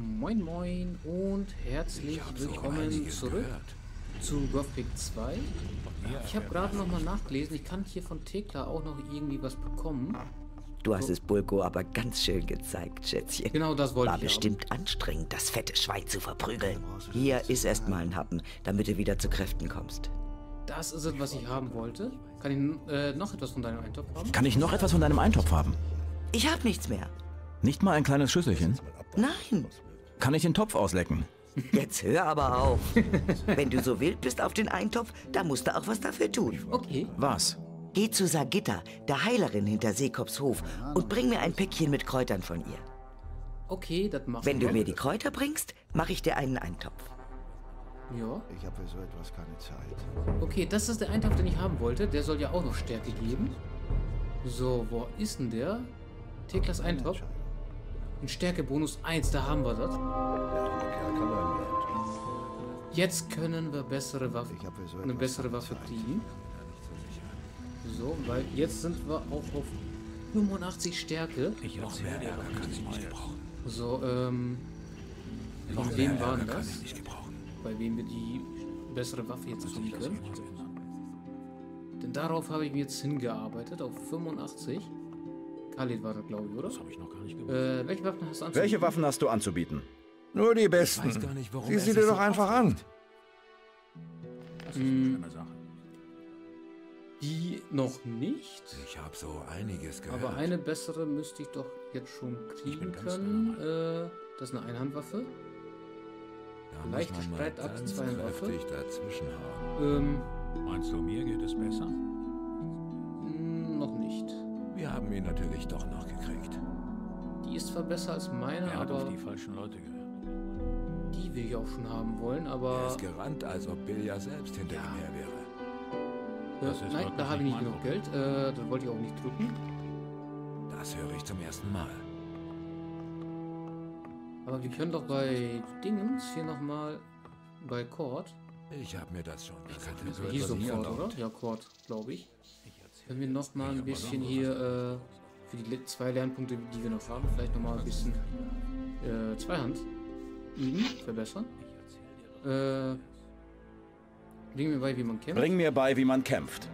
Moin Moin und herzlich willkommen zurück zu Gothic 2. Ich habe gerade nochmal nachgelesen, ich kann hier von Thekla auch noch irgendwie was bekommen. Du hast es Bulko aber ganz schön gezeigt, Schätzchen. Genau das wollte War ich bestimmt anstrengend, das fette Schwein zu verprügeln. Hier ist erst mal ein Happen, damit du wieder zu Kräften kommst. haben. Das ist es, was ich haben wollte. Kann ich äh, noch etwas von deinem Eintopf haben? Kann ich noch etwas von deinem Eintopf haben? Ich hab nichts mehr. Nicht mal ein kleines Schüsselchen? Nein. Kann ich den Topf auslecken? Jetzt hör aber auf. Wenn du so wild bist auf den Eintopf, da musst du auch was dafür tun. Okay. Was? Geh zu Sagitta, der Heilerin hinter Seekops Hof, und bring mir ein Päckchen mit Kräutern von ihr. Okay, das machen Wenn du mir die Kräuter bringst, mache ich dir einen Eintopf. Ja. Ich habe für so etwas keine Zeit. Okay, das ist der Eintopf, den ich haben wollte. Der soll ja auch noch Stärke geben. So, wo ist denn der? Theklas Eintopf. Ein Stärkebonus 1, da haben wir das. Jetzt können wir bessere Waffe, Ich eine bessere Waffe kriegen. So, weil jetzt sind wir auch auf 85 Stärke. Noch mehr Ärger kann ich nicht gebrauchen. So, ähm, von wem mehr war Ärger denn kann das? ich. Bei wem wir die bessere Waffe jetzt kriegen können. Denn darauf habe ich mir jetzt hingearbeitet, auf 85. Khalid war das, glaube ich, oder? Das habe ich noch gar nicht gewusst. Äh, welche Waffen hast du anzubieten? Welche Waffen hast du anzubieten? Nur die Ich besten. weiß gar nicht, warum Sieh sie dir so doch einfach an. Das ist eine schlimme Sache. Die noch nicht. Ich habe so einiges gehört. Aber eine bessere müsste ich doch jetzt schon kriegen können. Äh, das ist eine Einhandwaffe. da muss leichte man mal Streitaxt, ganz Zweihandwaffe. kräftig dazwischenhauen. Ähm, Meinst du, mir geht es besser? Haben ihn natürlich doch noch gekriegt. Die ist zwar besser als meine, Er hat aber auf die falschen Leute gehört. die will ich auch schon haben wollen. Er Aber ist gerannt, als ob Bill ja selbst hinter ihm her wäre. äh, Das ist nein, da habe ich nicht genug Geld. Äh, das wollte ich auch nicht drücken. Das höre ich zum ersten Mal. Aber wir können doch bei Dingens hier nochmal bei Cord. Ich habe mir das schon gesagt. so nie sofort, oder? Ja, Cord, glaube ich. Können wir noch mal ein bisschen hier äh, für die zwei Lernpunkte, die wir noch haben, vielleicht noch mal ein bisschen äh, Zweihand üben, verbessern. Äh, bringen wir bei, wie man kämpft. Bring mir bei, wie man kämpft.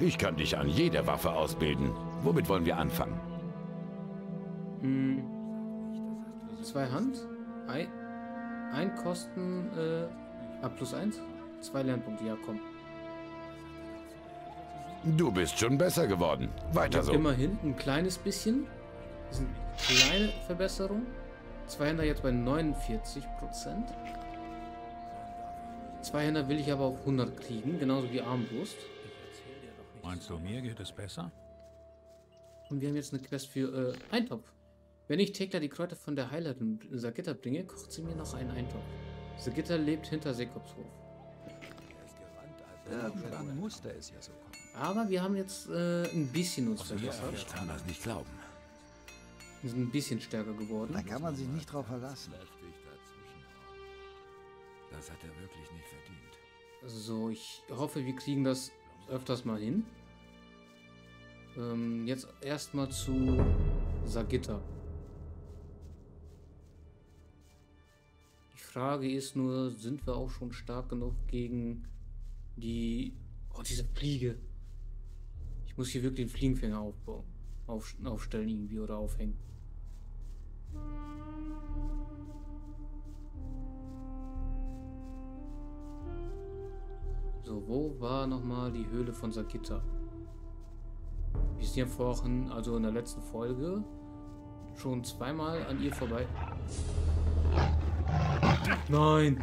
Ich kann dich an jeder Waffe ausbilden. Womit wollen wir anfangen? Hm, Zweihand, ein, ein Kosten, äh, ah, plus eins, zwei Lernpunkte, ja komm. Du bist schon besser geworden. Weiter so. Immerhin ein kleines bisschen. Das ist eine kleine Verbesserung. Zweihänder jetzt bei 49 Prozent. Zweihänder will ich aber auf 100 kriegen, genauso wie Armbrust. Meinst du, mir geht es besser? Und wir haben jetzt eine Quest für äh, Eintopf. Wenn ich Tekla die Kräuter von der Heilerin Sagitta bringe, kocht sie mir noch einen Eintopf. Sagitta lebt hinter Sekopshof. Irgendwann musste es ja so kommen. Aber wir haben jetzt äh, ein bisschen uns verbessert. Ich kann das nicht glauben. Wir sind ein bisschen stärker geworden. Da kann man sich nicht drauf verlassen. Das hat er wirklich nicht verdient. So, ich hoffe, wir kriegen das öfters mal hin. Ähm, jetzt erstmal zu Sagitta. Die Frage ist nur, sind wir auch schon stark genug gegen die... Oh, diese Fliege. Ich muss hier wirklich den Fliegenfänger aufbauen. Auf, aufstellen irgendwie oder aufhängen. So, wo war nochmal die Höhle von Sagitta? Wir sind ja vorhin, also in der letzten Folge, schon zweimal an ihr vorbei. Nein!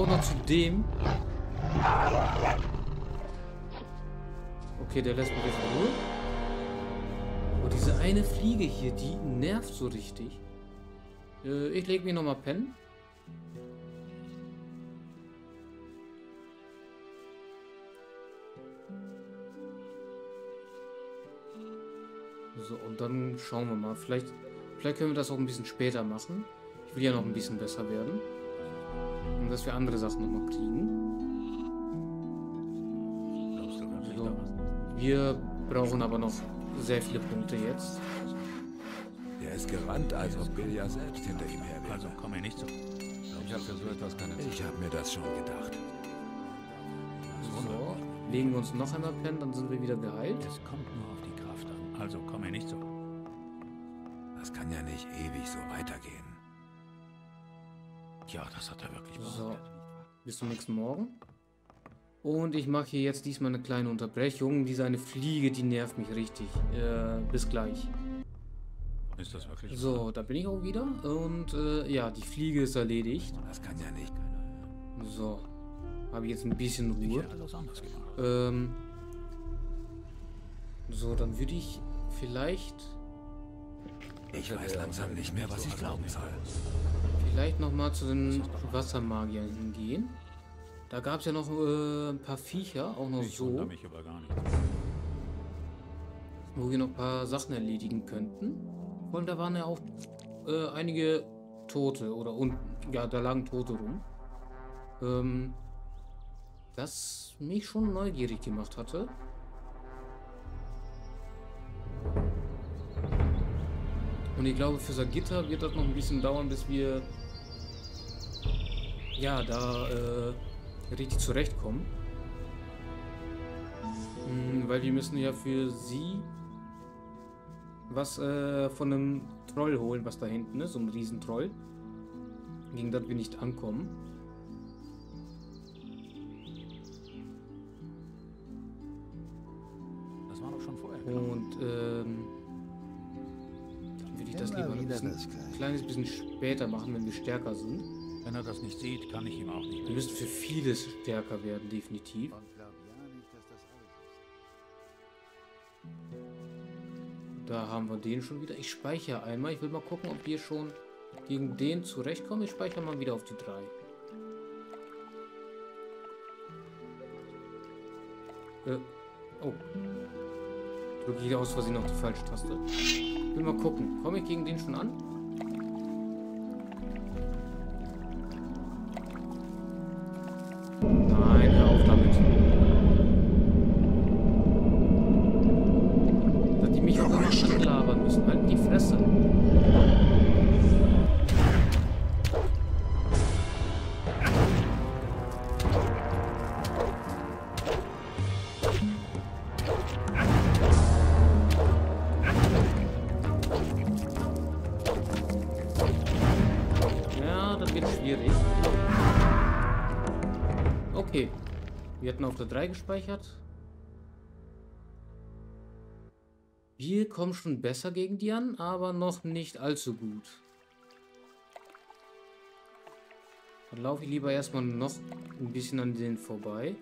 Auch noch zu dem. Okay, der lässt mich jetzt in Ruhe. Oh, diese eine Fliege hier, die nervt so richtig. Äh, ich leg mich nochmal pennen. So, und dann schauen wir mal. Vielleicht, vielleicht können wir das auch ein bisschen später machen. Ich will ja noch ein bisschen besser werden. Dass wir andere Sachen nochmal kriegen. So. Wir brauchen aber noch sehr viele Punkte jetzt. Der ist gerannt, als ob Bill ja selbst hinter ihm her wäre. Also komm mir nicht so. Ich habe so etwas keine Zeit. Ich habe mir das schon gedacht. So, legen wir uns noch einmal pennen, dann sind wir wieder geheilt. Es kommt nur auf die Kraft an. Also komm mir nicht so. Das kann ja nicht ewig so weitergehen. Ja, das hat er wirklich So, bis zum nächsten Morgen. Und ich mache hier jetzt diesmal eine kleine Unterbrechung. Diese eine Fliege, die nervt mich richtig. Äh, bis gleich. Ist das wirklich So, da bin ich auch wieder. Und äh, ja, die Fliege ist erledigt. Das kann ja nicht. So, habe ich jetzt ein bisschen Ruhe. Ähm, so, dann würde ich vielleicht, Ich weiß langsam nicht mehr, was ich glauben soll. Vielleicht noch mal zu den Wassermagiern hingehen. Da gab es ja noch äh, ein paar Viecher, auch noch Ich so, mich aber gar nicht. wo wir noch ein paar Sachen erledigen könnten. Allem da waren ja auch äh, einige Tote oder unten, ja, da lagen Tote rum. Ähm, das mich schon neugierig gemacht hatte. Und ich glaube, für Sagitta wird das noch ein bisschen dauern, bis wir ja da äh, richtig zurechtkommen. Hm, weil wir müssen ja für sie was äh, von einem Troll holen, was da hinten ist, so ein Riesentroll. Gegen das wir nicht ankommen. Das war doch schon vorher klar. Und ähm, dann würde ich das lieber ein, bisschen, ein kleines bisschen später machen, wenn wir stärker sind. Wenn er das nicht sieht, kann ich ihm auch nicht Wir müssen für vieles stärker werden, definitiv. Da haben wir den schon wieder. Ich speichere einmal. Ich will mal gucken, ob wir schon gegen den zurechtkommen. Ich speichere mal wieder auf die 3. Äh, oh. Drücke ich aus Versehen auf die falsche Taste. Ich will mal gucken. Komme ich gegen den schon an? 3 gespeichert. Wir kommen schon besser gegen die an, aber noch nicht allzu gut. Dann laufe ich lieber erstmal noch ein bisschen an denen vorbei.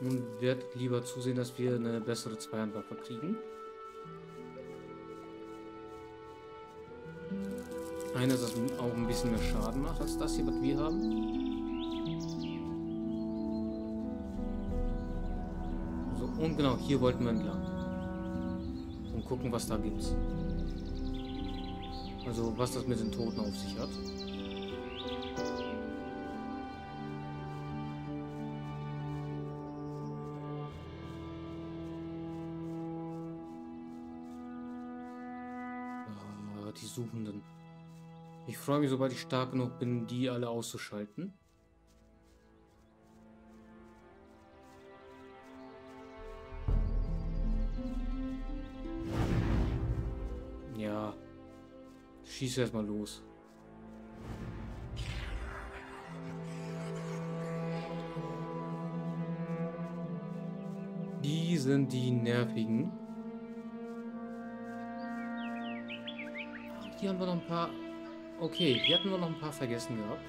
Und werde lieber zusehen, dass wir eine bessere Zweihandwaffe kriegen. Einer, das auch ein bisschen mehr Schaden macht als das hier, was wir haben. Genau, hier wollten wir entlang. Und gucken, was da gibt's. Also, was das mit den Toten auf sich hat. Ah, die Suchenden. Ich freue mich, sobald ich stark genug bin, die alle auszuschalten. Schieß erstmal los. Die sind die nervigen. Hier haben wir noch ein paar. Okay, hier hatten wir noch ein paar vergessen gehabt.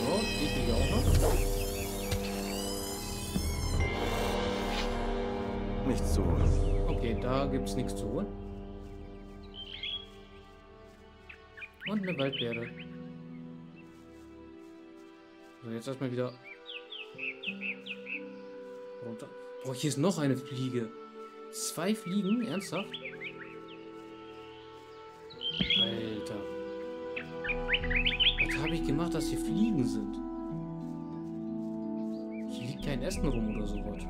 So, die kriege auch noch. Nichts zu holen. Okay, da gibt es nichts zu holen. Und eine Waldbeere. So, jetzt erstmal wieder runter. Oh, hier ist noch eine Fliege. Zwei Fliegen? Ernsthaft? Alter. Was habe ich gemacht? dass hier Fliegen sind? Hier liegt kein Essen rum oder sowas.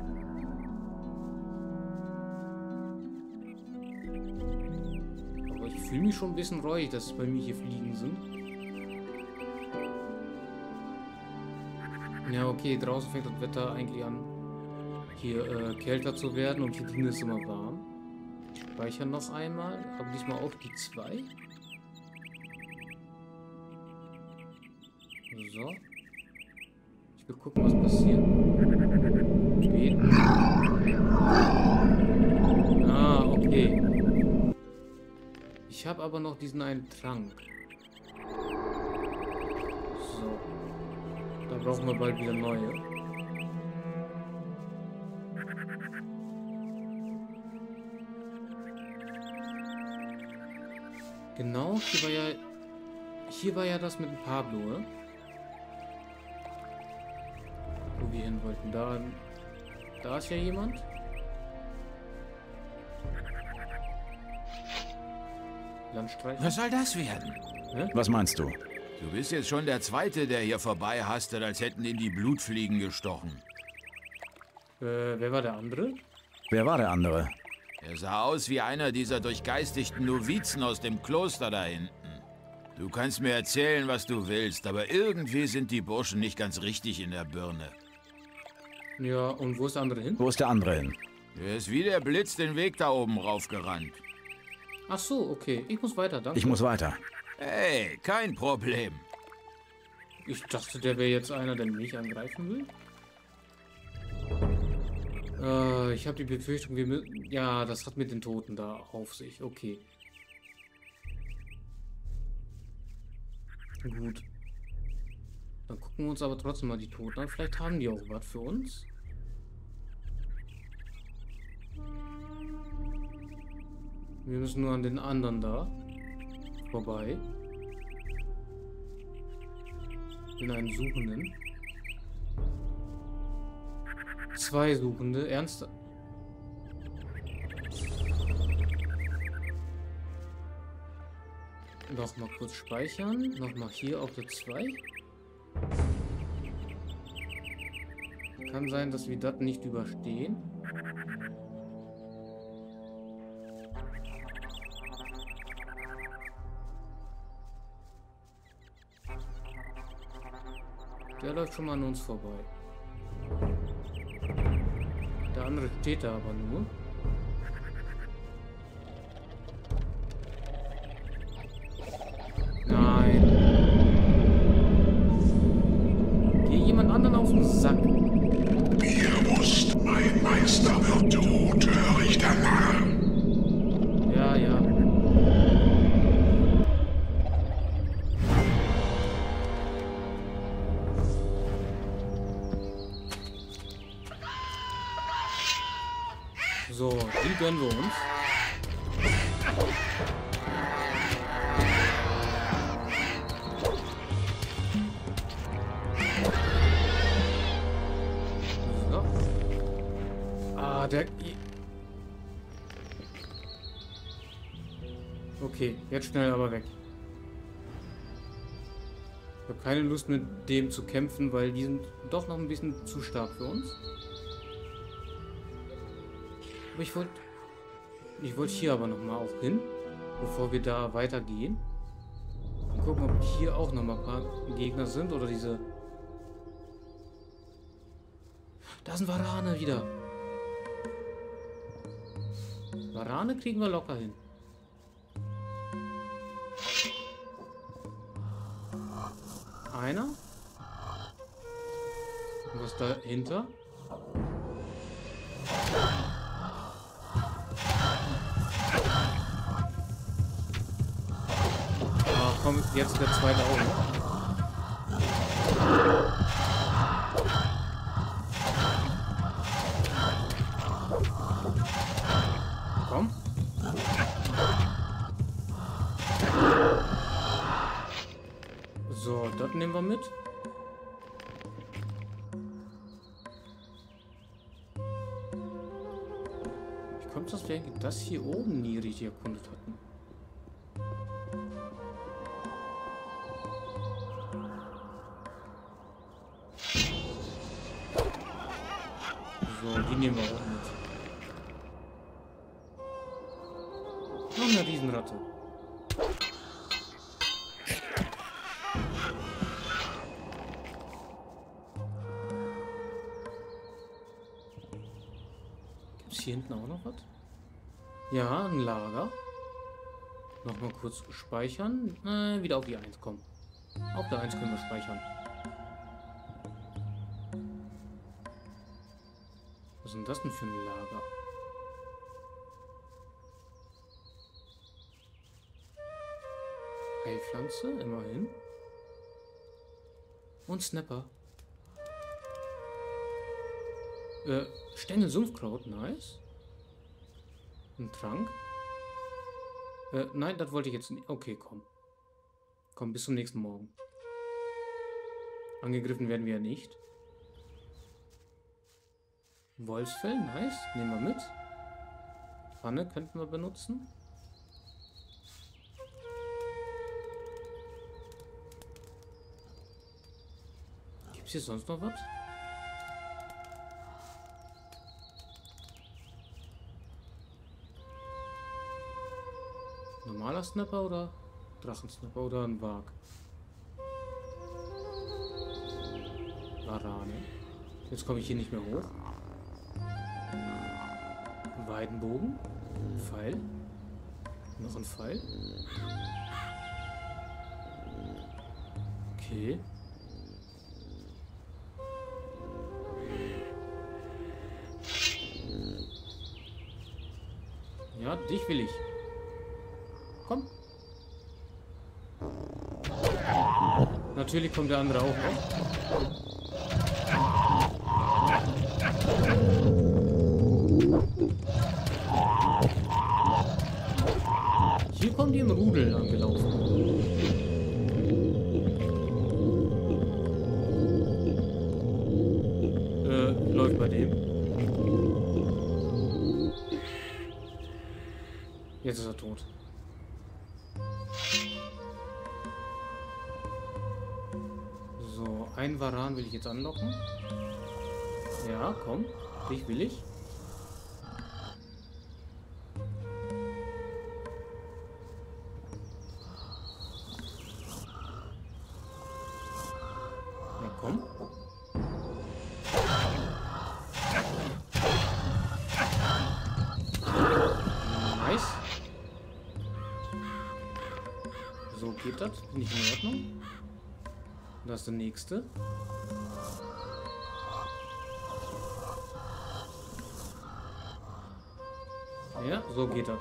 Fühle mich schon ein bisschen reuig, dass bei mir hier Fliegen sind. Ja, okay, draußen fängt das Wetter eigentlich an, hier äh, kälter zu werden und hier drin ist immer warm. Speichern noch einmal, aber diesmal auch die zwei. So. Ich will gucken, was passiert. Beten. Ah, okay. Ich habe aber noch diesen einen Trank. So. Da brauchen wir bald wieder neue. Genau, hier war ja... Hier war ja das mit dem Pablo, ne? Wo wir hin wollten. Da... Da ist ja jemand. Landstreifen. Was soll das werden? Was meinst du? Du bist jetzt schon der Zweite, der hier vorbei hastet, als hätten ihn die Blutfliegen gestochen. Äh, wer war der andere? Wer war der andere? Er sah aus wie einer dieser durchgeistigten Novizen aus dem Kloster da hinten. Du kannst mir erzählen, was du willst, aber irgendwie sind die Burschen nicht ganz richtig in der Birne. Ja, und wo ist der andere hin? Wo ist der andere hin? Er ist wie der Blitz den Weg da oben raufgerannt. Ach so, okay. Ich muss weiter, danke. Ich muss weiter. Hey, kein Problem. Ich dachte, der wäre jetzt einer, der mich angreifen will. Äh, ich habe die Befürchtung, wir müssen... Ja, das hat mit den Toten da auf sich. Okay. Gut. Dann gucken wir uns aber trotzdem mal die Toten an. Vielleicht haben die auch was für uns. Wir müssen nur an den anderen da vorbei. In einen Suchenden. Zwei Suchende, ernst. Nochmal kurz speichern. Nochmal hier auf der 2. Kann sein, dass wir das nicht überstehen. Der läuft schon mal an uns vorbei. Der andere steht da aber nur. Nein. Geh jemand anderen auf den Sack. Ihr wusst, mein Meister wird tot, Okay, jetzt schnell aber weg. Ich habe keine Lust mit dem zu kämpfen, weil die sind doch noch ein bisschen zu stark für uns. Aber ich wollte... Ich wollte hier aber noch mal auch hin, bevor wir da weitergehen. Und gucken, ob hier auch noch mal ein paar Gegner sind oder diese... Da sind Warane wieder. Warane kriegen wir locker hin. Einer. Und was dahinter? Ah, komm, jetzt der zweite auch. T-Shirt nehmen wir mit. Wie kommt das, wir das hier oben nie richtig erkundet hatten? So, die nehmen wir auch. Was? Ja, ein Lager. Nochmal kurz speichern. Äh, wieder auf die 1 kommen. Auf der 1 können wir speichern. Was denn das denn für ein Lager? Heilpflanze, immerhin. Und Snapper. Äh, Stängel Sumpfkraut, nice. Ein Trank. Äh, nein, das wollte ich jetzt nicht. Okay, komm. Komm, bis zum nächsten Morgen. Angegriffen werden wir ja nicht. Wolfsfell, nice. Nehmen wir mit. Pfanne könnten wir benutzen. Gibt es hier sonst noch was? Normaler Snapper oder Drachensnapper oder ein Wag? Warane. Jetzt komme ich hier nicht mehr hoch. Weidenbogen. Pfeil. Noch ein Pfeil. Okay. Ja, dich will ich. Komm. Natürlich kommt der andere auch noch. Hier kommen die im Rudel angelaufen. Äh, läuft bei dem. Jetzt ist er tot. Ein Varan will ich jetzt anlocken. Ja, komm. Dich will ich. Ja, komm. Nice. So geht das. Ich in Ordnung. Das ist der nächste. Ja, so geht das.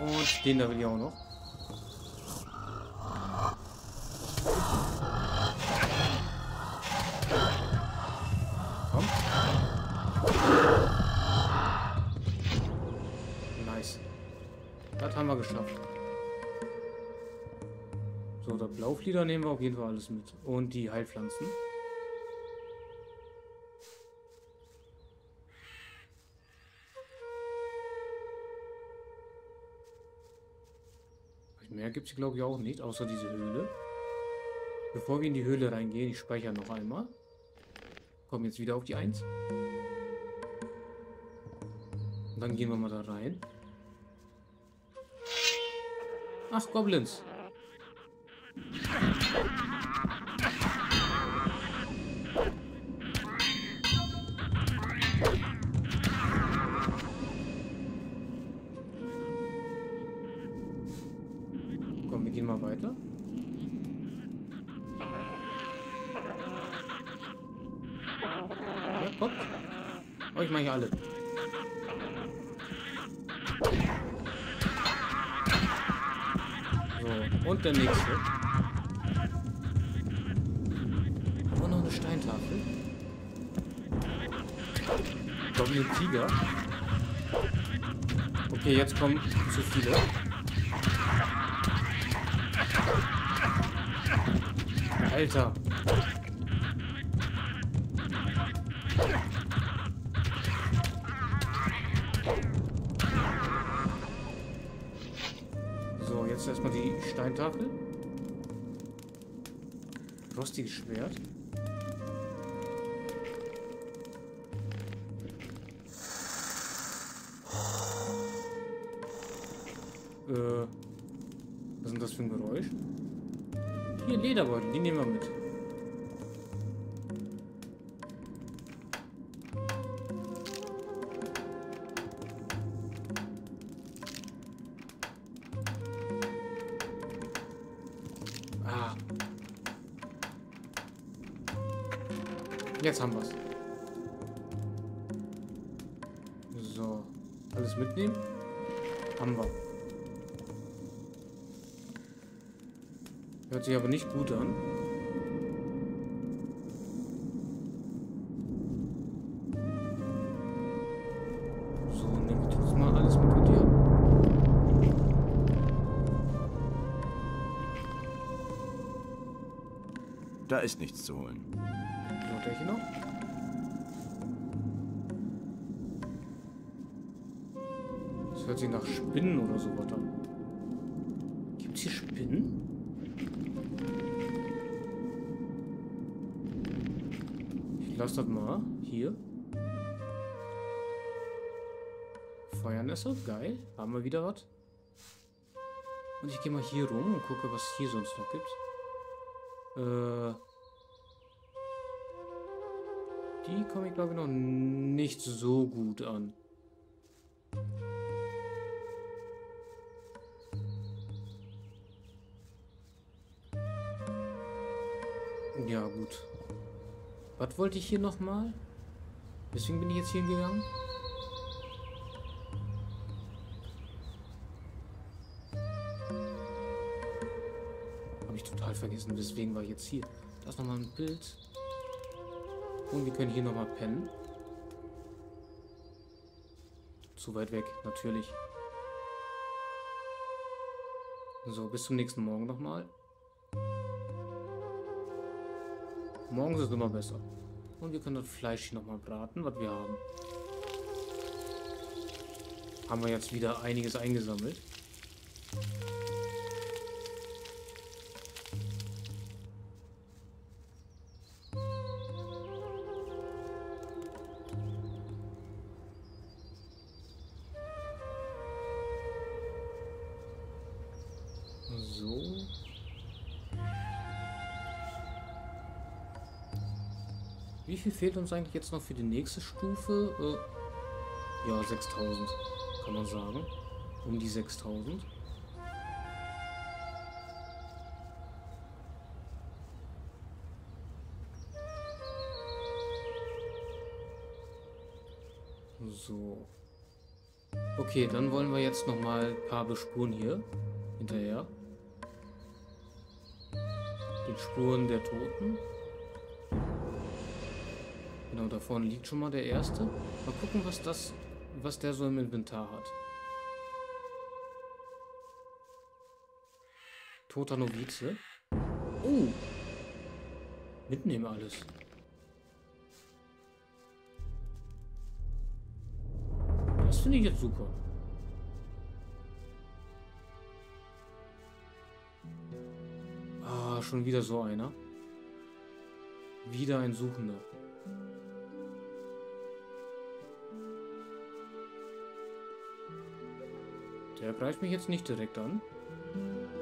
Und den da will ich auch noch. Der Blauflieder nehmen wir auf jeden Fall alles mit. Und die Heilpflanzen. Mehr gibt es glaube ich auch nicht, außer diese Höhle. Bevor wir in die Höhle reingehen, ich speichere noch einmal. Kommen jetzt wieder auf die 1. Und dann gehen wir mal da rein. Ach, Goblins. Yeah. jetzt kommen zu viele. Alter. So, jetzt erstmal die Steintafel. Rostiges Schwert. Lederbeutel, die nehmen wir mit. Ah. Jetzt haben wir's. So. Alles mitnehmen? Haben wir. Hört sich aber nicht gut an. So, nehmen wir jetzt mal alles mit, haben. Da ist nichts zu holen. Der hier noch. Das hört sich nach Spinnen oder so was an. Gibt's hier Spinnen? Ich lasse das mal. Hier. Feuernässe, geil. Haben wir wieder was. Und ich gehe mal hier rum und gucke, was hier sonst noch gibt. Äh. Die komme ich glaube ich noch nicht so gut an. Ja, gut. Was wollte ich hier nochmal? Deswegen bin ich jetzt hier gegangen. Habe ich total vergessen. Deswegen war ich jetzt hier. Da ist nochmal ein Bild. Und wir können hier nochmal pennen. Zu weit weg, natürlich. So, bis zum nächsten Morgen nochmal. Morgens ist immer besser. Und wir können das Fleisch hier nochmal braten, was wir haben. Haben wir jetzt wieder einiges eingesammelt. Viel fehlt uns eigentlich jetzt noch für die nächste Stufe? Äh, ja, 6000 kann man sagen. Um die 6000. So. Okay, dann wollen wir jetzt noch mal ein paar bespuren hier hinterher. Den Spuren der Toten. Genau, da vorne liegt schon mal der erste. Mal gucken, was das, was der so im Inventar hat. Toter Novize. Oh! Mitnehmen alles. Das finde ich jetzt super. Ah, schon wieder so einer. Wieder ein Suchender. Der greift mich jetzt nicht direkt an.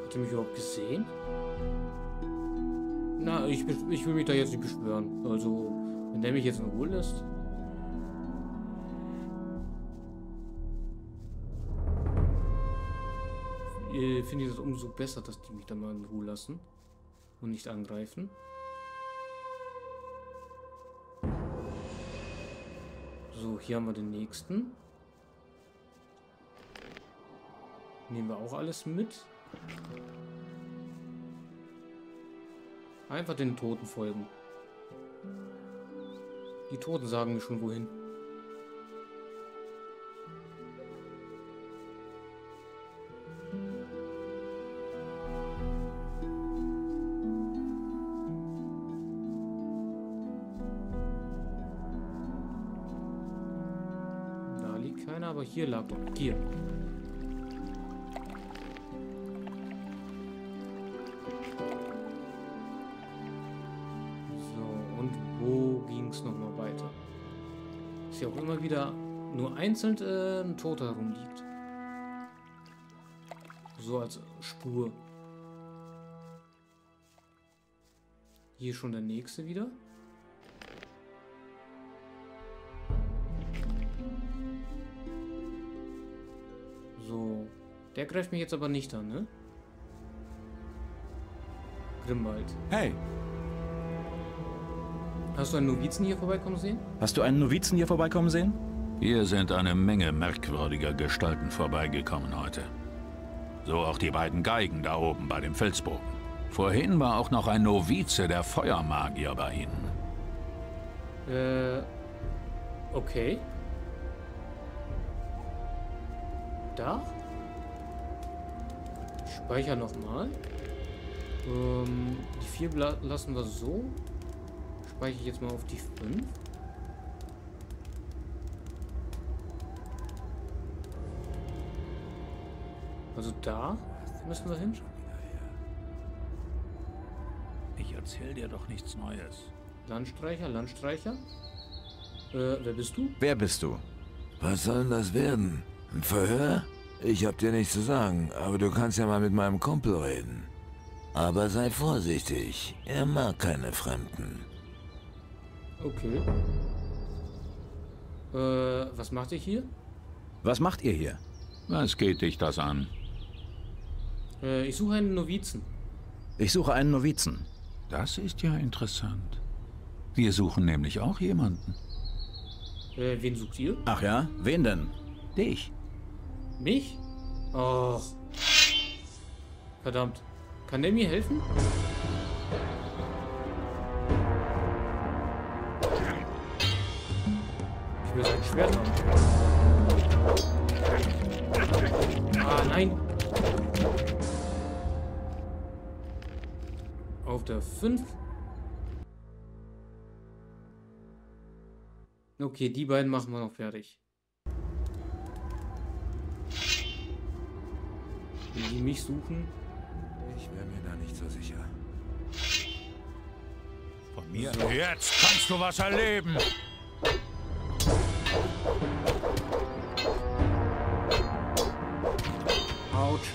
Hat er mich überhaupt gesehen? Na, ich, ich will mich da jetzt nicht beschwören. Also, wenn der mich jetzt in Ruhe lässt. äh, finde ich das umso besser, dass die mich dann mal in Ruhe lassen und nicht angreifen. So, hier haben wir den nächsten. Nehmen wir auch alles mit. Einfach den Toten folgen. Die Toten sagen mir schon wohin. Da liegt keiner, aber hier lag doch. Hier. Hier auch immer wieder nur einzeln äh, ein Toter rumliegt. So als Spur. Hier schon der nächste wieder. So. Der greift mich jetzt aber nicht an, ne? Grimwald. Hey, Hast du einen Novizen hier vorbeikommen sehen? hast du einen Novizen hier vorbeikommen sehen? Hier sind eine Menge merkwürdiger Gestalten vorbeigekommen heute. So auch die beiden Geigen da oben bei dem Felsbogen. Vorhin war auch noch ein Novize der Feuermagier bei ihnen. Äh. Okay. Da? Ich speichere nochmal. Ähm, die 4 lassen wir so. Speichere ich jetzt mal auf die 5. Also da müssen wir hin. Ich erzähl dir doch nichts Neues. Landstreicher, Landstreicher. Äh, wer bist du? Wer bist du? Was soll denn das werden? Ein Verhör? Ich hab dir nichts zu sagen, aber du kannst ja mal mit meinem Kumpel reden. Aber sei vorsichtig, er mag keine Fremden. Okay. Äh, was macht ihr hier? Was macht ihr hier? Was geht dich das an? Äh, ich suche einen Novizen. Ich suche einen Novizen. Das ist ja interessant. Wir suchen nämlich auch jemanden. Äh, wen sucht ihr? Ach ja? Wen denn? Dich. Mich? Och. Verdammt. Kann der mir helfen? Haben. Ah, nein. Auf der 5. Okay, die beiden machen wir noch fertig. Wenn die mich suchen. Ich wäre mir da nicht so sicher. Von mir. Jetzt kannst du was erleben. Autsch.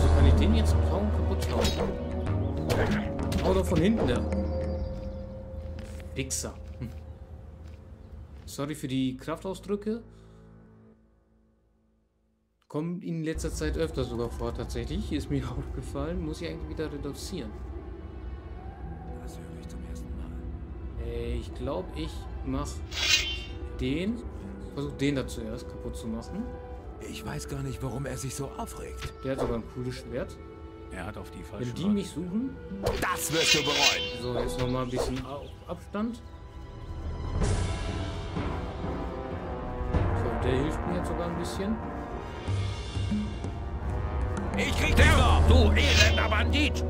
So kann ich den jetzt kaum kaputt hauen. Hau doch von hinten, der. Wichser. Hm. Sorry für die Kraftausdrücke. Kommt in letzter Zeit öfter sogar vor, tatsächlich. Ist mir aufgefallen. Muss ich eigentlich wieder reduzieren. Das höre ich zum ersten Mal. Äh, ich glaube, ich mach den. Versuch den da zuerst kaputt zu machen. Ich weiß gar nicht, warum er sich so aufregt. Der hat sogar ein cooles Schwert. Er hat auf die falsche Wenn die Leute mich suchen. Das wirst du bereuen. So, jetzt nochmal ein bisschen Abstand. Hoffe, der hilft mir jetzt sogar ein bisschen. Ich krieg noch! Du elender Bandit!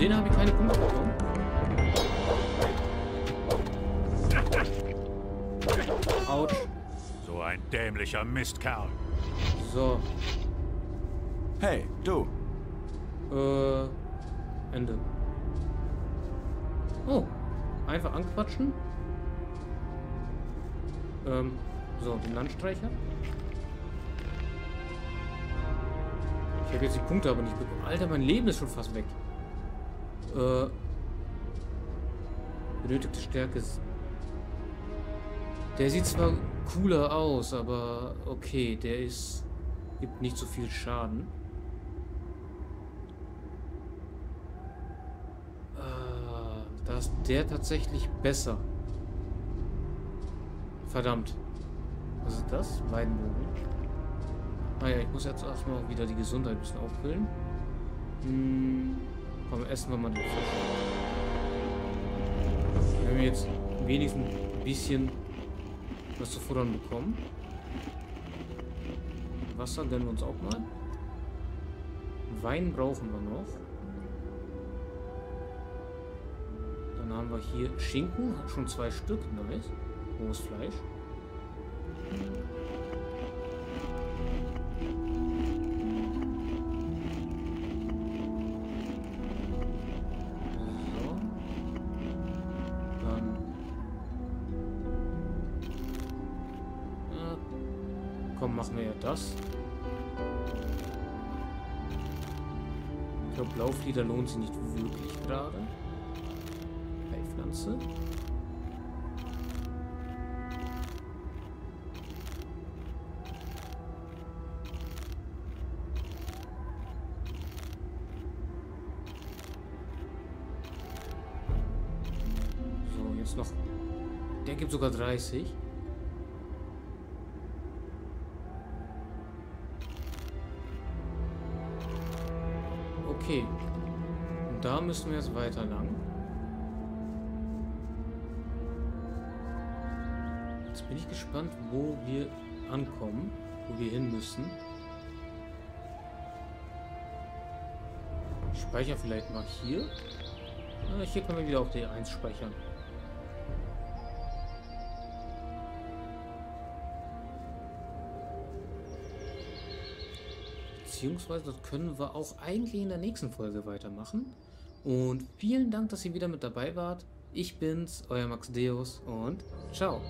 Den habe ich keine Punkte bekommen. Autsch. So ein dämlicher Mistkerl. So, Hey, du. äh. Ende. Oh. Einfach anquatschen. Ähm. So, den Landstreicher. Ich habe jetzt die Punkte aber nicht bekommen. Alter, mein Leben ist schon fast weg. Äh. Benötigte Stärke ist. Der sieht zwar cooler aus, aber okay, der ist. gibt nicht so viel Schaden. Ah, Da ist der tatsächlich besser. Verdammt. Was ist das? Weidenbogen. Ah ja, ich muss jetzt erstmal wieder die Gesundheit ein bisschen auffüllen. Hm, komm, essen wir mal den Fisch. Wir haben jetzt wenigstens ein bisschen was zu futtern bekommen. Wasser gönnen wir uns auch mal. Wein brauchen wir noch. Dann haben wir hier Schinken, schon zwei Stück, nice. Rohes Fleisch. Komm, machen wir ja das. Ich glaube, Blauflieder lohnt sich nicht wirklich gerade. Heilpflanze. So, jetzt noch. Der gibt sogar 30. müssen wir jetzt weiter lang. Jetzt bin ich gespannt, wo wir ankommen, wo wir hin müssen. Ich speichere vielleicht mal hier. Ah, hier können wir wieder auf D1 speichern. Beziehungsweise das können wir auch eigentlich in der nächsten Folge weitermachen. Und vielen Dank, dass ihr wieder mit dabei wart. Ich bin's, euer Max Deus und ciao.